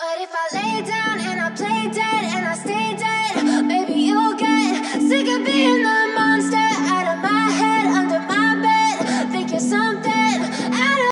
But if I lay down